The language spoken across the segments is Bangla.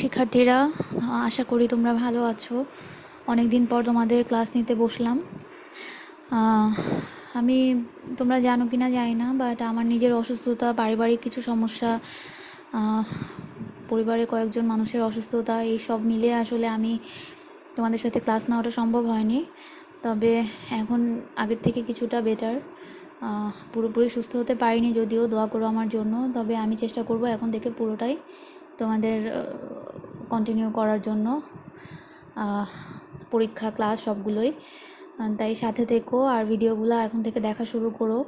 শিক্ষার্থীরা, আশা করি তোমরা ভালো আছো। অনেক দিন পর তোমাদের ক্লাস নিতে বসলাম। আমি, তোমরা জানো কি না জানি না বাট আমার নিজের অসুস্থতা, পারিবারিক কিছু সমস্যা পরিবারের কয়েকজন মানুষের অসুস্থতা, এই সব মিলে আসলে আমি তোমাদের সাথে ক্লাস নেওয়াটা সম্ভব হয়নি। তবে এখন আগের থেকে কিছুটা বেটার পুরোপুরি সুস্থ হতে পারিনি যদিও, দোয়া করো আমার জন্য। তবে আমি চেষ্টা করব এখন থেকে পুরোটাই তোমাদের কন্টিনিউ করার জন্য পরীক্ষা ক্লাস সবগুলোই। তাই সাথে থেকো আর ভিডিওগুলো এখন থেকে দেখা শুরু করো।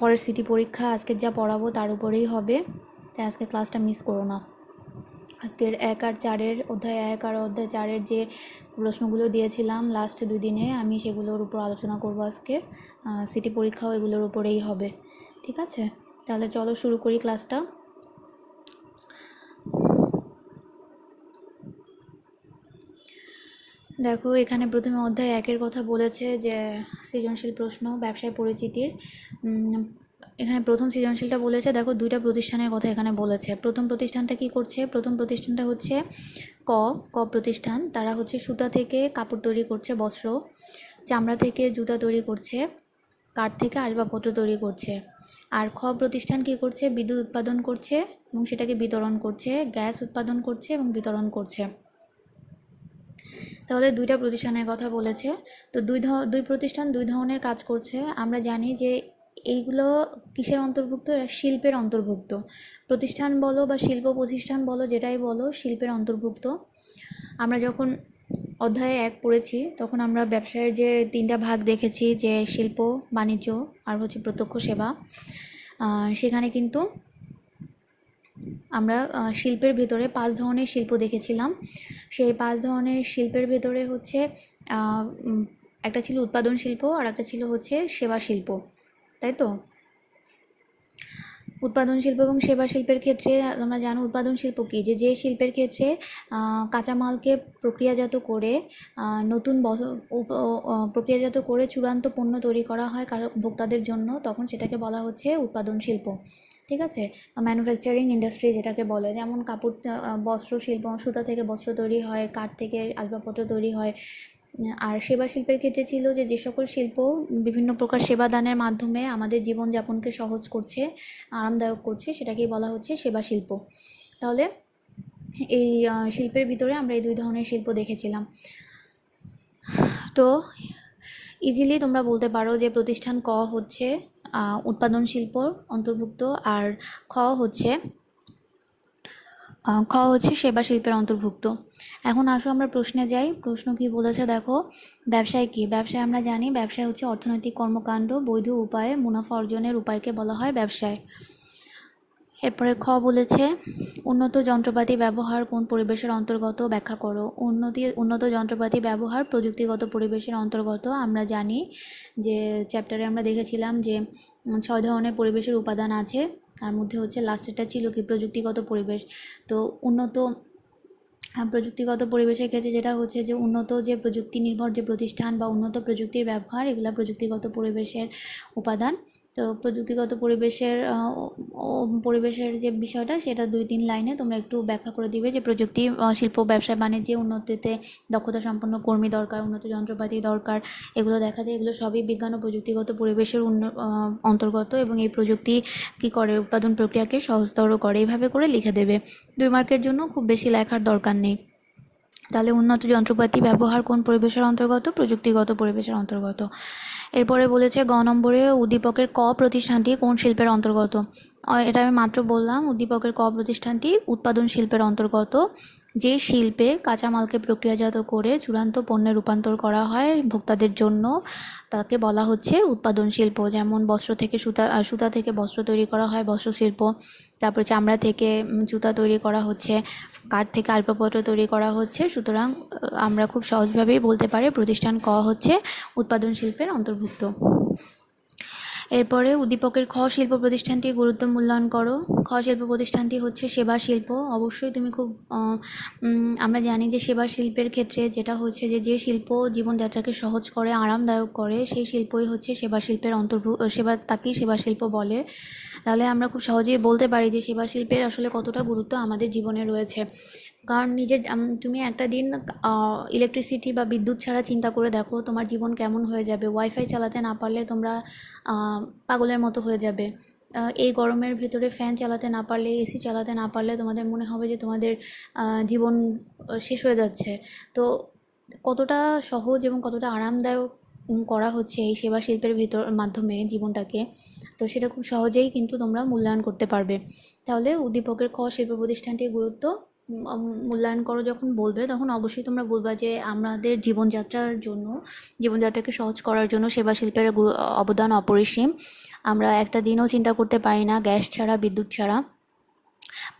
পরের সিটি পরীক্ষা আজকের যা পড়াবো তার উপরেই হবে। তাই আজকে ক্লাসটা মিস করো না। আজকের এক আর চারের অধ্যায়, এক আর অধ্যায় চারের যে প্রশ্নগুলো দিয়েছিলাম লাস্ট দুই দিনে আমি সেগুলোর উপর আলোচনা করব আজকে। সিটি পরীক্ষাও এগুলোর উপরেই হবে। ঠিক আছে? তাহলে চলো শুরু করি ক্লাসটা দেখো, এখানে প্রথমে অধ্যায় একের কথা বলেছে যে সৃজনশীল প্রশ্ন, ব্যবসায় পরিচিতির। এখানে প্রথম সৃজনশীলটা বলেছে, দেখো, দুইটা প্রতিষ্ঠানের কথা এখানে বলেছে। প্রথম প্রতিষ্ঠানটা কি করছে? প্রথম প্রতিষ্ঠানটা হচ্ছে ক ক প্রতিষ্ঠান। তারা হচ্ছে সুতা থেকে কাপড় তৈরি করছে, বস্ত্র, চামড়া থেকে জুতা তৈরি করছে, কাঠ থেকে আসবাবপত্র তৈরি করছে। আর খ প্রতিষ্ঠান কি করছে? বিদ্যুৎ উৎপাদন করছে এবং সেটাকে বিতরণ করছে, গ্যাস উৎপাদন করছে এবং বিতরণ করছে। তাহলে দুইটা প্রতিষ্ঠানের কথা বলেছে। তো দুই দুই প্রতিষ্ঠান দুই ধরনের কাজ করছে। আমরা জানি যে এইগুলো কিসের অন্তর্ভুক্ত? এরা শিল্পের অন্তর্ভুক্ত। প্রতিষ্ঠান বলো বা শিল্প প্রতিষ্ঠান বলো, যেটাই বলো, শিল্পের অন্তর্ভুক্ত। আমরা যখন অধ্যায়ে এক পড়েছি, তখন আমরা ব্যবসায়ের যে তিনটা ভাগ দেখেছি, যে শিল্প, বাণিজ্য আর হচ্ছে প্রত্যক্ষ সেবা সেখানে কিন্তু আমরা শিল্পের ভেতরে পাঁচ ধরনের শিল্প দেখেছিলাম। সেই পাঁচ ধরনের শিল্পের ভেতরে হচ্ছে একটা ছিল উৎপাদন শিল্প আর একটা ছিল হচ্ছে সেবা শিল্প, তাই তো? উৎপাদন শিল্প এবং সেবা শিল্পের ক্ষেত্রে তোমরা জানো উৎপাদন শিল্প কী? যে যে শিল্পের ক্ষেত্রে কাঁচামালকে প্রক্রিয়াজাত করে নতুন প্রক্রিয়াজাত করে চূড়ান্ত পণ্য তৈরি করা হয় ভোক্তাদের জন্য, তখন সেটাকে বলা হচ্ছে উৎপাদন শিল্প। ঠিক আছে? ম্যানুফ্যাকচারিং ইন্ডাস্ট্রি যেটাকে বলে, যেমন কাপড় বস্ত্র শিল্প, সুতা থেকে বস্ত্র তৈরি হয়, কাঠ থেকে আসবাবপত্র তৈরি হয়। আর সেবা শিল্পের ক্ষেত্রে ছিল যে যে সকল শিল্প বিভিন্ন প্রকার সেবা দানের মাধ্যমে আমাদের জীবনযাপনকে সহজ করছে, আরামদায়ক করছে, সেটাকেই বলা হচ্ছে সেবা শিল্প তাহলে এই শিল্পের ভিতরে আমরা এই দুই ধরনের শিল্প দেখেছিলাম। তো ইজিলি তোমরা বলতে পারো যে, প্রতিষ্ঠান ক হচ্ছে? উৎপাদন শিল্প অন্তর্ভুক্ত আর খ হচ্ছে খ হচ্ছে সেবা শিল্পের অন্তর্ভুক্ত। এখন আসো আমরা প্রশ্নে যাই। প্রশ্ন কি বলেছে দেখো, ব্যবসায় কি? ব্যবসায় আমরা জানি, ব্যবসায় হচ্ছে অর্থনৈতিক কর্মকাণ্ড, বৈধ উপায়ে মুনাফা অর্জনের উপায়কে বলা হয় ব্যবসায়। এরপরে খ বলেছে, উন্নত যন্ত্রপাতি ব্যবহার কোন পরিবেশের অন্তর্গত ব্যাখ্যা করো। উন্নতি, উন্নত যন্ত্রপাতি ব্যবহার প্রযুক্তিগত পরিবেশের অন্তর্গত। আমরা জানি যে চ্যাপ্টারে আমরা দেখেছিলাম যে ছয় ধরনের পরিবেশের উপাদান আছে। তার মধ্যে হচ্ছে লাস্টেরটা ছিল কি? প্রযুক্তিগত পরিবেশ। তো উন্নত প্রযুক্তিগত পরিবেশের ক্ষেত্রে যেটা হচ্ছে যে উন্নত যে প্রযুক্তি নির্ভর যে প্রতিষ্ঠান বা উন্নত প্রযুক্তির ব্যবহার, এগুলো প্রযুক্তিগত পরিবেশের উপাদান। তো প্রযুক্তিগত পরিবেশের পরিবেশের যে বিষয়টা, সেটা দুই তিন লাইনে তোমরা একটু ব্যাখ্যা করে দিবে যে প্রযুক্তি শিল্প, ব্যবসা, বাণিজ্যে উন্নতিতে দক্ষতা সম্পন্ন কর্মী দরকার, উন্নত যন্ত্রপাতি দরকার, এগুলো দেখা যায়, এগুলো সবই বিজ্ঞান ও প্রযুক্তিগত পরিবেশের অন্তর্গত এবং এই প্রযুক্তি কী করে, উৎপাদন প্রক্রিয়াকে সহজতর করে, এইভাবে করে লিখে দেবে। দুই মার্কের জন্য খুব বেশি লেখার দরকার নেই। তাহলে উন্নত যন্ত্রপাতি ব্যবহার কোন পরিবেশের অন্তর্গত? প্রযুক্তিগত পরিবেশের অন্তর্গত। এরপরে বলেছে গ নম্বরে উদ্দীপকের ক প্রতিষ্ঠানটি কোন শিল্পের অন্তর্গত? এটা আমি মাত্র বললাম, উদ্দীপকের ক প্রতিষ্ঠানটি উৎপাদন শিল্পের অন্তর্গত। যে শিল্পে কাঁচামালকে প্রক্রিয়াজাত করে চূড়ান্ত পণ্যে রূপান্তর করা হয় ভোক্তাদের জন্য, তাকে বলা হচ্ছে উৎপাদন শিল্প। যেমন বস্ত্র থেকে সুতা সুতা থেকে বস্ত্র তৈরি করা হয় বস্ত্র শিল্প তারপর চামড়া থেকে জুতা তৈরি করা হচ্ছে, কাঠ থেকে আসবাবপত্র তৈরি করা হচ্ছে। সুতরাং আমরা খুব সহজভাবেই বলতে পারি প্রতিষ্ঠান ক হচ্ছে উৎপাদন শিল্পের অন্তর্ভুক্ত। এরপরে উদ্দীপকের খ শিল্প প্রতিষ্ঠানটি গুরুত্ব মূল্যায়ন করো। খ শিল্প প্রতিষ্ঠানটি হচ্ছে সেবা শিল্প। অবশ্যই তুমি খুব আমরা জানি যে সেবা শিল্পের ক্ষেত্রে যেটা হচ্ছে যে যে শিল্প জীবনযাত্রাকে সহজ করে, আরামদায়ক করে, সেই শিল্পই হচ্ছে সেবা শিল্পের অন্তর্ভুক্ত সেবা, তাকেই সেবা শিল্প বলে। তাহলে আমরা খুব সহজেই বলতে পারি যে সেবা শিল্পের আসলে কতটা গুরুত্ব আমাদের জীবনে রয়েছে। কারণ নিজের তুমি একটা দিন ইলেকট্রিসিটি বা বিদ্যুৎ ছাড়া চিন্তা করে দেখো তোমার জীবন কেমন হয়ে যাবে। ওয়াইফাই চালাতে না পারলে তোমরা পাগলের মতো হয়ে যাবে। এই গরমের ভেতরে ফ্যান চালাতে না পারলে এসি চালাতে না পারলে তোমাদের মনে হবে যে তোমাদের জীবন শেষ হয়ে যাচ্ছে। তো কতটা সহজ এবং কতটা আরামদায়ক করা হচ্ছে এই সেবা শিল্পের ভেতর, মাধ্যমে জীবনটাকে, তো সেটা খুব সহজেই কিন্তু তোমরা মূল্যায়ন করতে পারবে। তাহলে উদ্দীপকের ক শিল্প প্রতিষ্ঠানটির গুরুত্ব মূল্যায়ন করো যখন বলবে, তখন অবশ্যই তোমরা বলবা যে আমাদের জীবনযাত্রার জন্য, জীবনযাত্রাকে সহজ করার জন্য সেবা শিল্পের অবদান অপরিসীম। আমরা একটা দিনও চিন্তা করতে পারি না, গ্যাস ছাড়া, বিদ্যুৎ ছাড়া,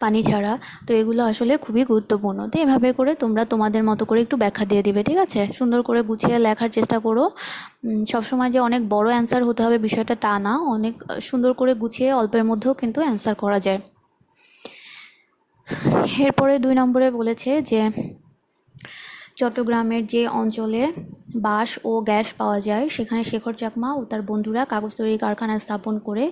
পানি ছাড়া। তো এগুলো আসলে খুবই গুরুত্বপূর্ণ। তো এভাবে করে তোমরা তোমাদের মতো করে একটু ব্যাখ্যা দিয়ে দিবে, ঠিক আছে? সুন্দর করে গুছিয়ে লেখার চেষ্টা করো। সবসময় যে অনেক বড় অ্যান্সার হতে হবে বিষয়টা তা না। অনেক সুন্দর করে গুছিয়ে অল্পের মধ্যেও কিন্তু অ্যান্সার করা যায়। এরপরে দুই নম্বরে বলেছে যে চট্টগ্রামের যে অঞ্চলে বাঁশ ও গ্যাস পাওয়া যায়, সেখানে শেখর চাকমা ও তার বন্ধুরা কাগজ তৈরির কারখানা স্থাপন করে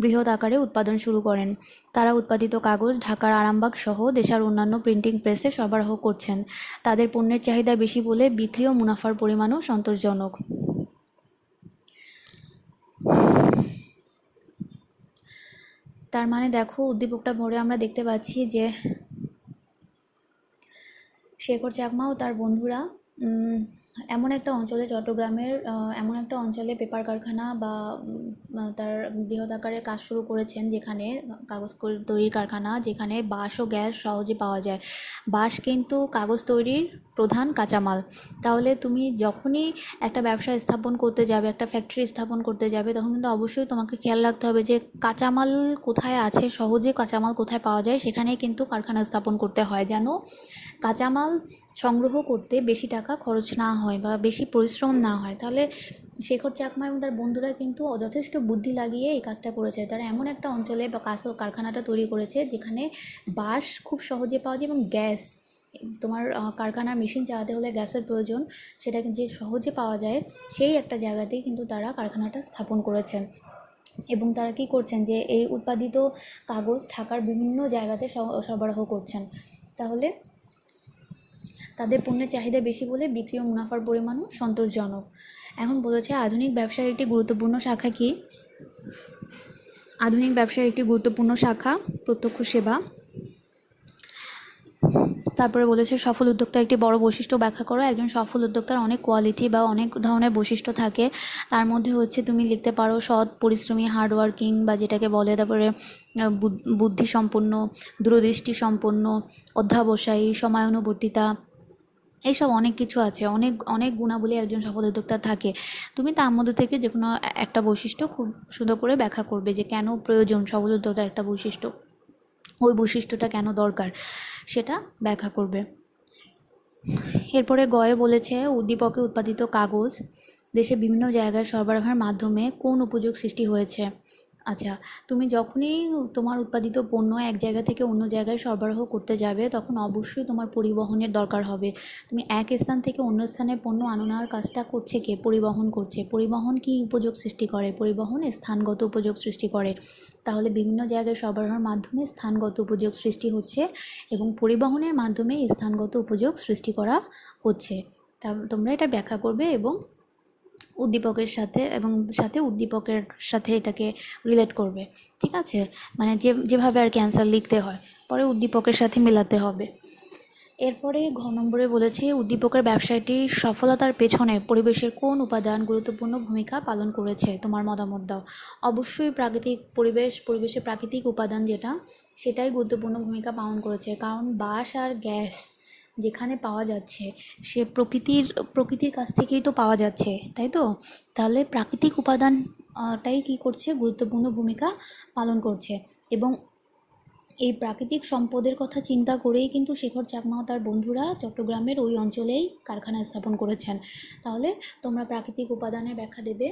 বৃহৎ আকারে উৎপাদন শুরু করেন। তারা উৎপাদিত কাগজ ঢাকার আরামবাগ সহ দেশের অন্যান্য প্রিন্টিং প্রেসে সরবরাহ করছেন। তাদের পণ্যের চাহিদা বেশি বলে বিক্রি ও মুনাফার পরিমাণও সন্তোষজনক। তার মানে দেখো উদ্দীপকটা ভরে আমরা দেখতে পাচ্ছি যে শেখর চাকমা ও তার বন্ধুরা এমন একটা অঞ্চলে চট্টগ্রামের এমন একটা অঞ্চলে পেপার কারখানা বা তার বৃহৎ আকারে কাজ শুরু করেছেন যেখানে কাগজ তৈরির কারখানা, যেখানে বাঁশ ও গ্যাস সহজে পাওয়া যায়। বাঁশ কিন্তু কাগজ তৈরির প্রধান কাঁচামাল। তাহলে তুমি যখনই একটা ব্যবসা স্থাপন করতে যাবে, একটা ফ্যাক্টরি স্থাপন করতে যাবে, তখন কিন্তু অবশ্যই তোমাকে খেয়াল রাখতে হবে যে কাঁচামাল কোথায় আছে, সহজে কাঁচামাল কোথায় পাওয়া যায়, সেখানেই কিন্তু কারখানা স্থাপন করতে হয়। যেন কাঁচামাল সংগ্রহ করতে বেশি টাকা খরচ না হয় বা বেশি পরিশ্রম না হয়, তাহলে শেখর চাকমা এবং তার বন্ধুরা কিন্তু যথেষ্ট বুদ্ধি লাগিয়ে এই কাজটা করেছে। তারা এমন একটা অঞ্চলে বা কাজ কারখানাটা তৈরি করেছে যেখানে বাঁশ খুব সহজে পাওয়া যায় এবং গ্যাস, তোমার কারখানার মেশিন চালাতে হলে গ্যাসের প্রয়োজন, সেটা যে সহজে পাওয়া যায় সেই একটা জায়গাতেই কিন্তু তারা কারখানাটা স্থাপন করেছেন। এবং তারা কী করছেন যে এই উৎপাদিত কাগজ ঢাকার বিভিন্ন জায়গাতে সরবরাহ করছেন। তাহলে তাদের পণ্যের চাহিদা বেশি বলে বিক্রি ও মুনাফার পরিমাণও সন্তোষজনক। এখন বলেছে, আধুনিক ব্যবসার একটি গুরুত্বপূর্ণ শাখা কি? আধুনিক ব্যবসার একটি গুরুত্বপূর্ণ শাখা প্রত্যক্ষ সেবা। তারপরে বলেছে, সফল উদ্যোক্তার একটি বড় বৈশিষ্ট্য ব্যাখ্যা করো। একজন সফল উদ্যোক্তার অনেক কোয়ালিটি বা অনেক ধরনের বৈশিষ্ট্য থাকে। তার মধ্যে হচ্ছে, তুমি লিখতে পারো সৎ, পরিশ্রমী, হার্ডওয়ার্কিং বা যেটাকে বলে, তারপরে বুদ্ধি সম্পন্ন দূরদৃষ্টি সম্পন্ন অধ্যাবসায়ী, সময়ানুবর্তিতা এইসব অনেক কিছু আছে, অনেক অনেক গুণাবলী একজন সফল উদ্যোক্তা থাকে। তুমি তার মধ্যে থেকে যে কোনো একটা বৈশিষ্ট্য খুব সুন্দর করে ব্যাখ্যা করবে যে কেন প্রয়োজন সফল উদ্যোক্তার একটা বৈশিষ্ট্য। ওই বৈশিষ্ট্যটা কেন দরকার সেটা ব্যাখ্যা করবে। এরপরে গয়ে বলেছে, উদ্দীপকে উৎপাদিত কাগজ দেশে বিভিন্ন জায়গায় সরবরাহের মাধ্যমে কোন উপযোগ সৃষ্টি হয়েছে? আচ্ছা তুমি যখনই তোমার উৎপাদিত পণ্য এক জায়গা থেকে অন্য জায়গায় সরবরাহ করতে যাবে, তখন অবশ্যই তোমার পরিবহনের দরকার হবে। তুমি এক স্থান থেকে অন্য স্থানে পণ্য আনানোর কাজটা করছে কে? পরিবহন করছে। পরিবহন কি উপযোগ সৃষ্টি করে? পরিবহন স্থানগত উপযোগ সৃষ্টি করে। তাহলে বিভিন্ন জায়গায় সরবরাহের মাধ্যমে স্থানগত উপযোগ সৃষ্টি হচ্ছে এবং পরিবহনের মাধ্যমে স্থানগত উপযোগ সৃষ্টি করা হচ্ছে। তা তোমরা এটা ব্যাখ্যা করবে এবং উদ্দীপকের সাথে এবং সাথে উদ্দীপকের সাথে এটাকে রিলেট করবে, ঠিক আছে? মানে যে, যেভাবে আর ক্যান্সার লিখতে হয়, পরে উদ্দীপকের সাথে মেলাতে হবে। এরপরে ঘ নম্বরে বলেছে, উদ্দীপকের ব্যবসায়টি সফলতার পেছনে পরিবেশের কোন উপাদান গুরুত্বপূর্ণ ভূমিকা পালন করেছে? তোমার মতামত দাও। অবশ্যই প্রাকৃতিক পরিবেশ পরিবেশের প্রাকৃতিক উপাদান যেটা, সেটাই গুরুত্বপূর্ণ ভূমিকা পালন করেছে। কারণ বাস আর গ্যাস যেখানে পাওয়া যাচ্ছে, সে প্রকৃতির প্রকৃতির কাছ থেকেই তো পাওয়া যাচ্ছে, তাই তো? তাহলে প্রাকৃতিক উপাদানটাই কী করছে? গুরুত্বপূর্ণ ভূমিকা পালন করছে। এবং এই প্রাকৃতিক সম্পদের কথা চিন্তা করেই কিন্তু শেখর চাকমা ও তার বন্ধুরা চট্টগ্রামের ওই অঞ্চলেই কারখানা স্থাপন করেছেন। তাহলে তোমরা প্রাকৃতিক উপাদানের ব্যাখ্যা দেবে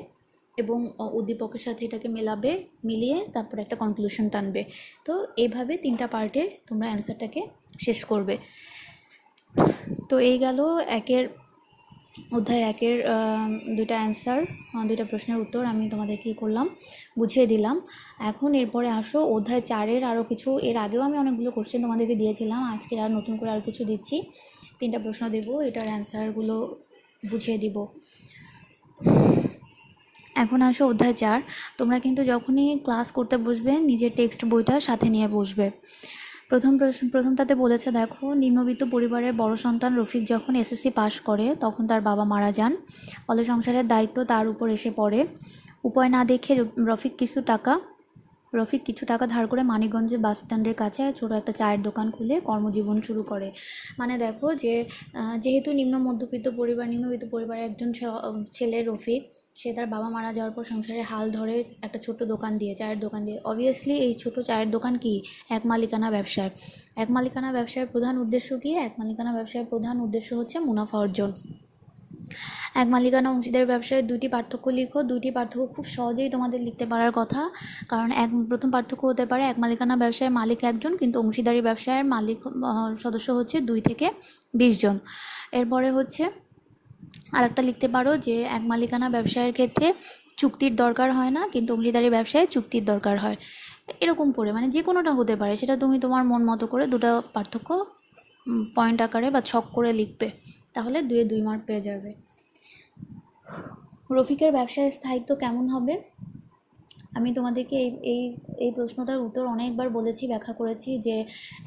এবং উদ্দীপকের সাথে এটাকে মেলাবে, মিলিয়ে তারপর একটা কনক্লুশন টানবে। তো এইভাবে তিনটা পার্টে তোমরা অ্যান্সারটাকে শেষ করবে। তো এই গেল একের অধ্যায় একের দুইটা অ্যান্সার দুইটা প্রশ্নের উত্তর আমি তোমাদের কী করলাম, বুঝিয়ে দিলাম। এখন এরপরে আসো, অধ্যায় চারের আরও কিছু, এর আগেও আমি অনেকগুলো কোশ্চেন তোমাদেরকে দিয়েছিলাম আজকে আর নতুন করে আর কিছু দিচ্ছি। তিনটা প্রশ্ন দেবো, এটার অ্যান্সারগুলো বুঝিয়ে দিব। এখন আসো অধ্যায় চার, তোমরা কিন্তু যখনই ক্লাস করতে বসবে, নিজের টেক্সট বইটা সাথে নিয়ে বসবে। প্রথম প্রশ্ন, প্রথমটাতে বলেছে, দেখো, নিম্নবিত্ত পরিবারের বড় সন্তান রফিক যখন এসএসসি পাশ করে, তখন তার বাবা মারা যান। ফলে সংসারের দায়িত্ব তার উপর এসে পড়ে। উপায় না দেখে রফিক কিছু টাকা রফিক কিছু টাকা ধার করে মানিকগঞ্জে বাস স্ট্যান্ডের কাছে ছোটো একটা চায়ের দোকান খুলে কর্মজীবন শুরু করে। মানে দেখো যে যেহেতু নিম্ন মধ্যবিত্ত পরিবার, নিম্নবিত্ত পরিবারের একজন ছেলে রফিক, সে তার বাবা মারা যাওয়ার পর সংসারে হাল ধরে একটা ছোট্ট দোকান দিয়ে, চায়ের দোকান দিয়ে। অবভিয়াসলি এই ছোট চায়ের দোকান কি? এক মালিকানা ব্যবসার এক মালিকানা ব্যবসায়ের প্রধান উদ্দেশ্য কি? এক মালিকানা ব্যবসায়ের প্রধান উদ্দেশ্য হচ্ছে মুনাফা অর্জন। এক মালিকানা অংশীদার ব্যবসায়ের দুইটি পার্থক্য লিখো। দুইটি পার্থক্য খুব সহজেই তোমাদের লিখতে পারার কথা। কারণ এক, প্রথম পার্থক্য হতে পারে এক মালিকানা ব্যবসায়ের মালিক একজন, কিন্তু অংশীদারি ব্যবসায়ের মালিক সদস্য হচ্ছে দুই থেকে বিশ জন। এরপরে হচ্ছে আরেকটা লিখতে পারো যে এক মালিকানা ব্যবসায়ের ক্ষেত্রে চুক্তির দরকার হয় না, কিন্তু অংশীদারি ব্যবসায় চুক্তির দরকার হয়। এরকম করে মানে যে কোনোটা হতে পারে, সেটা তুমি তোমার মন মতো করে দুটো পার্থক্য পয়েন্ট আকারে বা ছক করে লিখবে। তাহলে দুয়ে দুই মার্ক পেয়ে যাবে। রফিকের ব্যবসার স্থায়িত্ব কেমন হবে? আমি তোমাদেরকে এই এই এই প্রশ্নটার উত্তর অনেকবার বলেছি, ব্যাখ্যা করেছি যে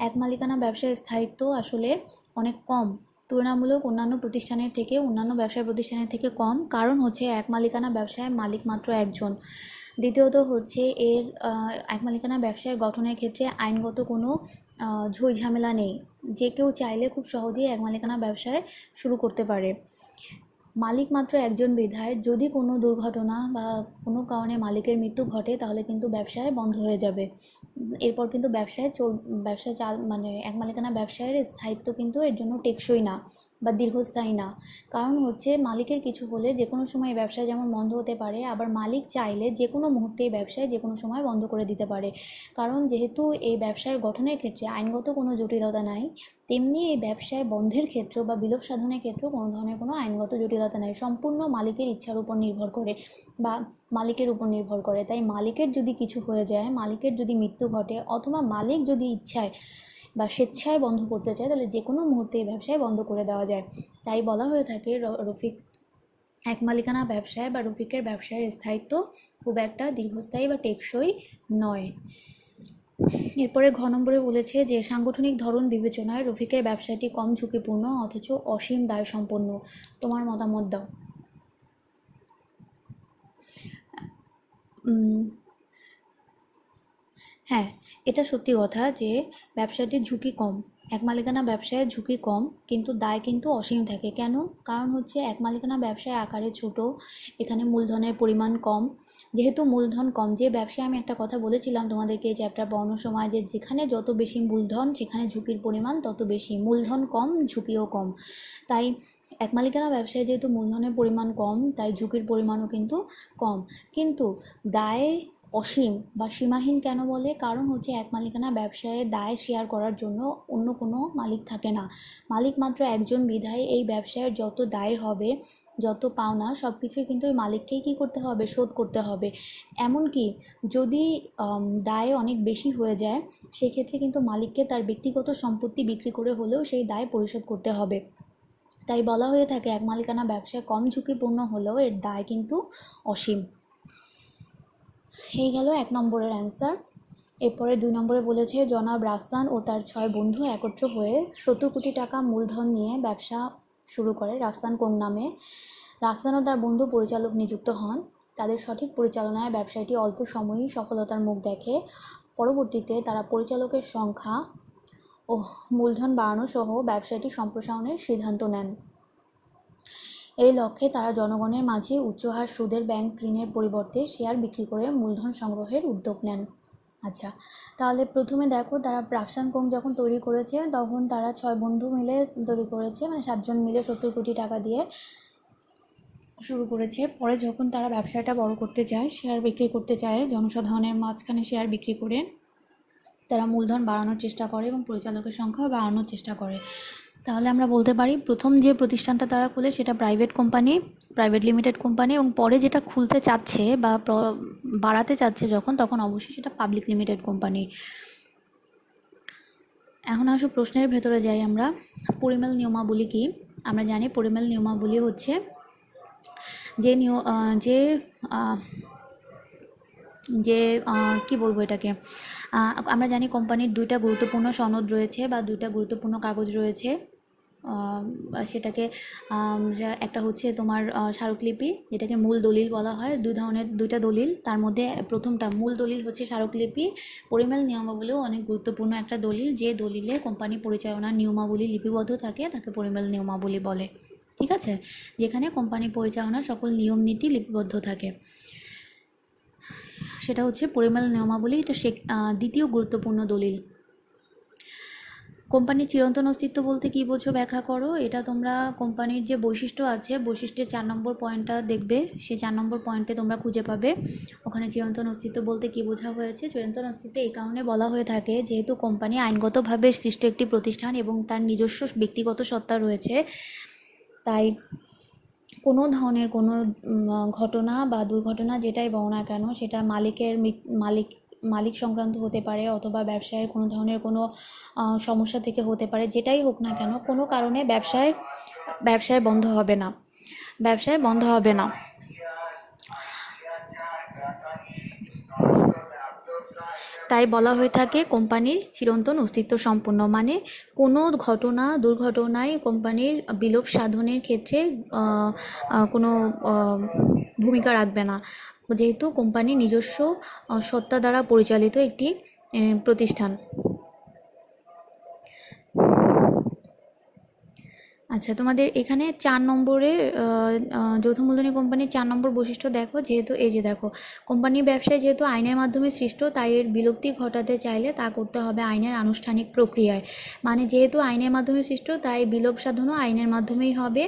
এক মালিকানা ব্যবসার স্থায়িত্ব আসলে অনেক কম। তুলনামূলক অন্যান্য প্রতিষ্ঠানের থেকে, অন্যান্য ব্যবসায় প্রতিষ্ঠানের থেকে কম। কারণ হচ্ছে এক মালিকানা ব্যবসায় মালিক মাত্র একজন। দ্বিতীয়ত হচ্ছে এর এক মালিকানা ব্যবসায় গঠনের ক্ষেত্রে আইনগত কোনো ঝই ঝামেলা নেই। যে কেউ চাইলে খুব সহজেই এক মালিকানা ব্যবসায় শুরু করতে পারে। মালিক মাত্র একজন বিধায়। যদি কোনো দুর্ঘটনা বা কোনো কারণে মালিকের মৃত্যু ঘটে, তাহলে কিন্তু ব্যবসায় বন্ধ হয়ে যাবে। এরপর কিন্তু ব্যবসায় চল, ব্যবসা চাল মানে এক মালিকানা ব্যবসায়ের স্থায়িত্ব কিন্তু এর জন্য টেকসই না। বা দীর্ঘস্থায়ী না। কারণ হচ্ছে মালিকের কিছু হলে যে কোনো সময় ব্যবসা যেমন বন্ধ হতে পারে, আবার মালিক চাইলে যে কোনো মুহূর্তেই ব্যবসায় যে কোনো সময় বন্ধ করে দিতে পারে। কারণ যেহেতু এই ব্যবসায় গঠনের ক্ষেত্রে আইনগত কোনো জটিলতা নাই, তেমনি এই ব্যবসায় বন্ধের ক্ষেত্র বা বিলোপ সাধনের ক্ষেত্রেও কোনো ধরনের কোনো আইনগত জটিলতা নাই। সম্পূর্ণ মালিকের ইচ্ছার উপর নির্ভর করে বা মালিকের উপর নির্ভর করে। তাই মালিকের যদি কিছু হয়ে যায়, মালিকের যদি মৃত্যু ঘটে অথবা মালিক যদি ইচ্ছায় বা স্বেচ্ছায় বন্ধ করতে চায়, তাহলে যে কোনো মুহূর্তে এই ব্যবসায় বন্ধ করে দেওয়া যায়। তাই বলা হয়ে থাকে রফিক এক মালিকানা ব্যবসায় বা রফিকের ব্যবসায়ের স্থায়িত্ব খুব একটা দীর্ঘস্থায়ী বা টেকসই নয়। এরপরে ঘ নম্বরে বলেছে যে, সাংগঠনিক ধরন বিবেচনায় রফিকের ব্যবসাটি কম ঝুঁকিপূর্ণ, অথচ অসীম দায় সম্পন্ন তোমার মতামত দাও। হ্যাঁ এটা সত্যি কথা যে ব্যবসাটির ঝুঁকি কম। এক মালিকানা ব্যবসায় ঝুঁকি কম, কিন্তু দায় কিন্তু অসীম থাকে। কেন? কারণ হচ্ছে এক মালিকানা ব্যবসায় আকারে ছোট, এখানে মূলধনের পরিমাণ কম। যেহেতু মূলধন কম, যে ব্যবসায় আমি একটা কথা বলেছিলাম তোমাদেরকে এই চ্যাপ্টার পড়ানোর সময়, যে যেখানে যত বেশি মূলধন, সেখানে ঝুঁকির পরিমাণ তত বেশি। মূলধন কম, ঝুঁকিও কম। তাই এক মালিকানা ব্যবসায় যেহেতু মূলধনের পরিমাণ কম, তাই ঝুঁকির পরিমাণও কিন্তু কম। কিন্তু দায় অসীম বা সীমাহীন কেন বলে? কারণ হচ্ছে এক মালিকানা ব্যবসায়ে দায় শেয়ার করার জন্য অন্য কোনো মালিক থাকে না। মালিক মাত্র একজন বিধায় এই ব্যবসায়ের যত দায় হবে, যত পাওনা সব কিছুই কিন্তু ওই মালিককেই কী করতে হবে? শোধ করতে হবে। এমনকি যদি দায় অনেক বেশি হয়ে যায়, সেক্ষেত্রে কিন্তু মালিককে তার ব্যক্তিগত সম্পত্তি বিক্রি করে হলেও সেই দায় পরিশোধ করতে হবে। তাই বলা হয়ে থাকে, এক মালিকানা ব্যবসায় কম ঝুঁকিপূর্ণ হলেও এর দায় কিন্তু অসীম। এই গেল এক নম্বরের অ্যান্সার এরপরে দুই নম্বরে বলেছে, জনাব রাফসান ও তার ছয় বন্ধু একত্র হয়ে সত্তর কোটি টাকা মূলধন নিয়ে ব্যবসা শুরু করে। রাফসান কোন নামে? রাফসান ও তার বন্ধু পরিচালক নিযুক্ত হন। তাদের সঠিক পরিচালনায় ব্যবসায়টি অল্প সময়ই সফলতার মুখ দেখে। পরবর্তীতে তারা পরিচালকের সংখ্যা ও মূলধন বাড়ানো সহ ব্যবসায়টি সম্প্রসারণের সিদ্ধান্ত নেন। এই লক্ষ্যে তারা জনগণের মাঝে উচ্চহার সুদের ব্যাংক ঋণের পরিবর্তে শেয়ার বিক্রি করে মূলধন সংগ্রহের উদ্যোগ নেন। আচ্ছা তাহলে প্রথমে দেখো তারা প্রাকশান কোং যখন তৈরি করেছে, তখন তারা ছয় বন্ধু মিলে তৈরি করেছে মানে সাতজন মিলে সত্তর কোটি টাকা দিয়ে শুরু করেছে। পরে যখন তারা ব্যবসাটা বড় করতে চায় শেয়ার বিক্রি করতে চায় জনসাধারণের মাঝখানে শেয়ার বিক্রি করে তারা মূলধন বাড়ানোর চেষ্টা করে এবং পরিচালকের সংখ্যা বাড়ানোর চেষ্টা করে। তাহলে আমরা বলতে পারি, প্রথম যে প্রতিষ্ঠানটা তারা খুলে সেটা private company private limited company এবং পরে যেটা খুলতে চাচ্ছে বা বাড়াতে চাচ্ছে যখন, তখন অবশ্যই সেটা পাবলিক লিমিটেড কোম্পানি এখন আসো প্রশ্নের ভেতরে যাই আমরা। পরিমেল নিয়মাবলী কি? আমরা জানি পরিমেল নিয়মাবলী হচ্ছে যে নিয় যে যে কি বলব এটাকে? আমরা জানি কোম্পানির দুইটা গুরুত্বপূর্ণ সনদ রয়েছে বা দুইটা গুরুত্বপূর্ণ কাগজ রয়েছে। সেটাকে একটা হচ্ছে তোমার স্মারকলিপি, যেটাকে মূল দলিল বলা হয়, দু ধরনের, দুইটা দলিল। তার মধ্যে প্রথমটা মূল দলিল হচ্ছে স্মারকলিপি। পরিমেল নিয়মাবলীও অনেক গুরুত্বপূর্ণ একটা দলিল, যে দলিলে কোম্পানি পরিচালনার নিয়মাবলী লিপিবদ্ধ থাকে, তাকে পরিমেল নিয়মাবলী বলে। ঠিক আছে? যেখানে কোম্পানি পরিচালনার সকল নিয়ম, নীতি লিপিবদ্ধ থাকে। সেটা হচ্ছে পরিমেল নিয়মাবলী, এটা দ্বিতীয় গুরুত্বপূর্ণ দলিল। কোম্পানির চিরন্তন অস্তিত্ব বলতে কী বোঝো ব্যাখ্যা করো? এটা তোমরা কোম্পানির যে বৈশিষ্ট্য আছে, বৈশিষ্ট্যের চার নম্বর পয়েন্টটা দেখবে। সেই চার নম্বর পয়েন্টে তোমরা খুঁজে পাবে ওখানে চিরন্তন অস্তিত্ব বলতে কী বোঝা হয়েছে। চিরন্তন অস্তিত্ব এই কারণে বলা হয়ে থাকে, যেহেতু কোম্পানি আইনগতভাবে সৃষ্ট একটি প্রতিষ্ঠান এবং তার নিজস্ব ব্যক্তিগত সত্তা রয়েছে, তাই কোনো ধরনের কোনো ঘটনা বা দুর্ঘটনা যেটাই বলো না কেন, সেটা মালিকের মালিক মালিক সংক্রান্ত হতে পারে অথবা ব্যবসায়ের কোনো ধরনের কোনো সমস্যা থেকে হতে পারে, যেটাই হোক না কেন, কোনো কারণে ব্যবসায় ব্যবসায় বন্ধ হবে না। ব্যবসায় বন্ধ হবে না। তাই বলা হয়ে থাকে, কোম্পানির চিরন্তন অস্তিত্ব সম্পন্ন মানে কোনো ঘটনা, দুর্ঘটনায় কোম্পানির বিলোপ সাধনের ক্ষেত্রে কোনো ভূমিকা রাখবে না। যেহেতু কোম্পানি নিজস্ব সত্তা দ্বারা পরিচালিত একটি প্রতিষ্ঠান। আচ্ছা তোমাদের এখানে চার নম্বরে যৌথ মূলধনী কোম্পানির চার নম্বর বৈশিষ্ট্য দেখো, যেহেতু এই যে দেখো, কোম্পানি ব্যবসায় যেহেতু আইনের মাধ্যমে সৃষ্ট, তাই এর বিলুপ্তি ঘটাতে চাইলে তা করতে হবে আইনের আনুষ্ঠানিক প্রক্রিয়ায়। মানে যেহেতু আইনের মাধ্যমে সৃষ্ট, তাই বিলোপ সাধনও আইনের মাধ্যমেই হবে।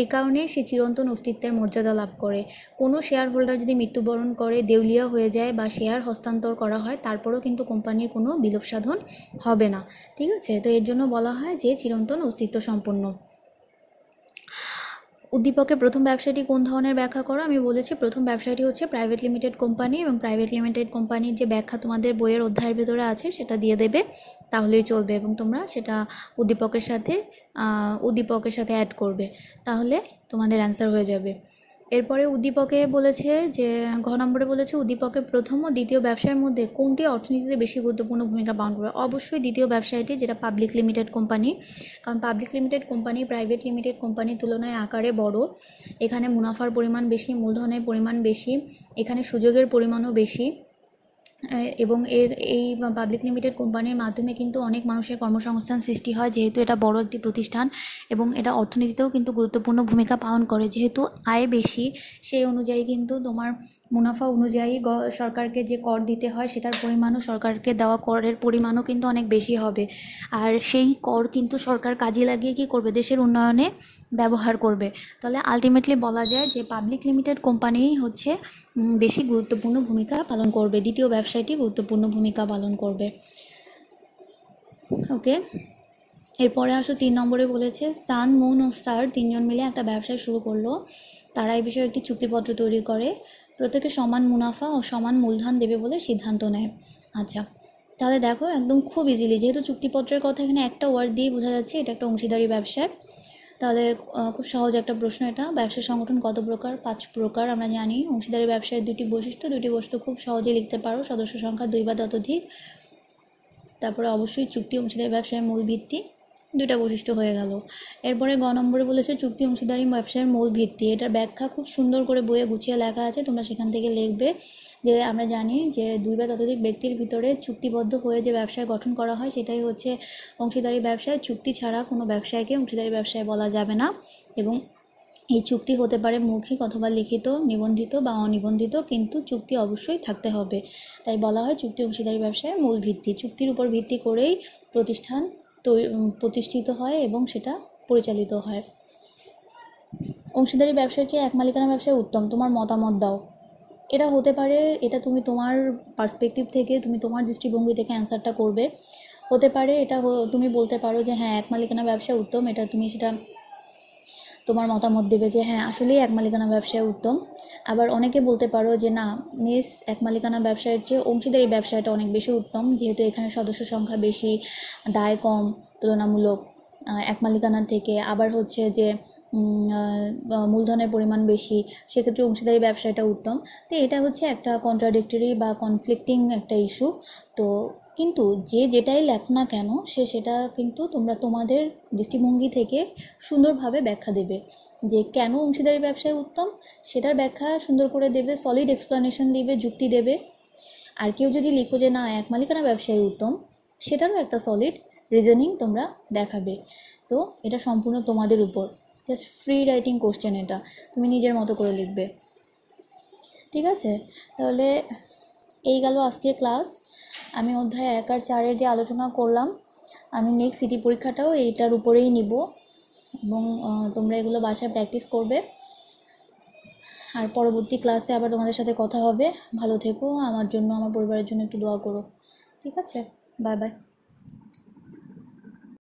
এই কারণে সে চিরন্তন অস্তিত্বের মর্যাদা লাভ করে। কোনো শেয়ার হোল্ডার যদি মৃত্যুবরণ করে, দেউলিয়া হয়ে যায় বা শেয়ার হস্তান্তর করা হয়, তারপরেও কিন্তু কোম্পানির কোনো বিলোপ সাধন হবে না। ঠিক আছে? তো এর জন্য বলা হয় যে, চিরন্তন অস্তিত্ব সম্পন্ন উদ্দীপকের প্রথম ব্যবসাটি কোন ধরনের ব্যাখ্যা করো? আমি বলেছি প্রথম ব্যবসাটি হচ্ছে প্রাইভেট লিমিটেড কোম্পানি এবং প্রাইভেট লিমিটেড কোম্পানির যে ব্যাখ্যা তোমাদের বইয়ের অধ্যায়ের ভেতরে আছে সেটা দিয়ে দেবে, তাহলেই চলবে এবং তোমরা সেটা উদ্দীপকের সাথে উদ্দীপকের সাথে অ্যাড করবে, তাহলে তোমাদের অ্যান্সার হয়ে যাবে। এরপরে উদ্দীপকে বলেছে যে, ঘ নম্বরে বলেছে উদ্দীপকের প্রথম ও দ্বিতীয় ব্যবসার মধ্যে কোনটি অর্থনীতিতে বেশি গুরুত্বপূর্ণ ভূমিকা পালন করবে? অবশ্যই দ্বিতীয় ব্যবসায়টি, যেটা পাবলিক লিমিটেড কোম্পানি কারণ public limited company private limited কোম্পানির তুলনায় আকারে বড়। এখানে মুনাফার পরিমাণ বেশি, মূলধনের পরিমাণ বেশি, এখানে সুযোগের পরিমাণও বেশি। এবং এর এই পাবলিক লিমিটেড কোম্পানির মাধ্যমে কিন্তু অনেক মানুষের কর্মসংস্থান সৃষ্টি হয়, যেহেতু এটা বড় একটি প্রতিষ্ঠান এবং এটা অর্থনীতিতেও কিন্তু গুরুত্বপূর্ণ ভূমিকা পালন করে। যেহেতু আয় বেশি, সেই অনুযায়ী কিন্তু তোমার মুনাফা অনুযায়ী সরকারকে যে কর দিতে হয়, সেটার পরিমাণও সরকারকে দেওয়া করের পরিমাণও কিন্তু অনেক বেশি হবে। আর সেই কর কিন্তু সরকার কাজে লাগিয়ে কী করবে? দেশের উন্নয়নে ব্যবহার করবে। তাহলে আলটিমেটলি বলা যায় যে পাবলিক লিমিটেড কোম্পানিই হচ্ছে বেশি গুরুত্বপূর্ণ ভূমিকা পালন করবে। দ্বিতীয় ব্যবসায়টি গুরুত্বপূর্ণ ভূমিকা পালন করবে। ওকে এরপরে আসো তিন নম্বরে বলেছে সান মুন ও স্টার তিনজন মিলে একটা ব্যবসা শুরু করল। তারা এই বিষয়ে একটি চুক্তিপত্র তৈরি করে। প্রত্যেকে সমান মুনাফা ও সমান মূলধন দেবে বলে সিদ্ধান্ত নেয়। আচ্ছা তাহলে দেখো একদম খুব ইজিলি যেহেতু চুক্তিপত্রের কথা এখানে একটা ওয়ার্ড দিয়ে বোঝা যাচ্ছে, এটা একটা অংশীদারি ব্যবসার। তাহলে খুব সহজ একটা প্রশ্ন এটা, ব্যবসা সংগঠন কত প্রকার? পাঁচ প্রকার আমরা জানি। অংশীদারি ব্যবসায় দুটি বৈশিষ্ট্য দুটি বৈশিষ্ট্য খুব সহজে লিখতে পারো, সদস্য সংখ্যা দুই বা ততোধিক। তারপরে অবশ্যই চুক্তি অংশীদারি ব্যবসায়ের মূল ভিত্তি। দুইটা বৈশিষ্ট্য হয়ে গেল। এরপরে গ নম্বরে বলেছে, চুক্তি অংশীদারি ব্যবসায়ের মূল ভিত্তি। এটার ব্যাখ্যা খুব সুন্দর করে বইয়ে গুছিয়ে লেখা আছে। তোমরা সেখান থেকে লিখবে যে, আমরা জানি যে দুই বা ততোধিক ব্যক্তির ভিতরে চুক্তিবদ্ধ হয়ে যে ব্যবসায় গঠন করা হয়, সেটাই হচ্ছে অংশীদারি ব্যবসায় চুক্তি ছাড়া কোনো ব্যবসায়কে অংশীদারি ব্যবসায় বলা যাবে না। এবং এই চুক্তি হতে পারে মৌখিক অথবা লিখিত, নিবন্ধিত বা অনিবন্ধিত, কিন্তু চুক্তি অবশ্যই থাকতে হবে। তাই বলা হয় চুক্তি অংশীদারি ব্যবসায়ের মূল ভিত্তি। চুক্তির উপর ভিত্তি করেই প্রতিষ্ঠান প্রতিষ্ঠিত হয় এবং সেটা পরিচালিত হয়। অংশীদারি ব্যবসার চেয়ে এক মালিকানা ব্যবসায় উত্তম। তোমার মতামত দাও। এটা হতে পারে, এটা তুমি তোমার পার্সপেক্টিভ থেকে, তুমি তোমার দৃষ্টিভঙ্গি থেকে অ্যান্সারটা করবে। হতে পারে, এটা তুমি বলতে পারো যে হ্যাঁ এক মালিকানা ব্যবসা উত্তম, এটা তুমি সেটা তোমার মতামত দেবে যে হ্যাঁ আসলেই এক মালিকানা ব্যবসায় উত্তম। আবার অনেকে বলতে পারো যে, না মেস এক মালিকানা ব্যবসায়ের চেয়ে অংশীদারি ব্যবসাটা অনেক বেশি উত্তম, যেহেতু এখানে সদস্য সংখ্যা বেশি, দায় কম, তুলনামূলক এক মালিকানার থেকে। আবার হচ্ছে যে মূলধনের পরিমাণ বেশি, সেক্ষেত্রে অংশীদারি ব্যবসাটা উত্তম। তো এটা হচ্ছে একটা কন্ট্রাডিক্টরি বা কনফ্লিক্টিং একটা ইস্যু তো কিন্তু যে যেটাই লেখো না কেন, সে সেটা কিন্তু তোমরা তোমাদের দৃষ্টিভঙ্গি থেকে সুন্দরভাবে ব্যাখ্যা দেবে। যে কেন অংশীদারি ব্যবসায় উত্তম, সেটার ব্যাখ্যা সুন্দর করে দেবে সলিড এক্সপ্লানেশন দিবে, যুক্তি দেবে। আর কেউ যদি লিখো যে না, এক মালিকানা ব্যবসায় উত্তম, সেটারও একটা সলিড রিজনিং তোমরা দেখাবে। তো এটা সম্পূর্ণ তোমাদের উপর। জাস্ট ফ্রি রাইটিং কোশ্চেন এটা। তুমি নিজের মতো করে লিখবে। ঠিক আছে? তাহলে এই গেল আজকের ক্লাস আমি অধ্যায় এক আর চারের যে আলোচনা করলাম, আমি নেক্সট সিটি পরীক্ষাটাও এইটার উপরেই নিব এবং তোমরা এগুলো বাসায় প্র্যাকটিস করবে। আর পরবর্তী ক্লাসে আবার তোমাদের সাথে কথা হবে। ভালো থেকো, আমার জন্য, আমার পরিবারের জন্য একটু দোয়া করো। ঠিক আছে? Bye bye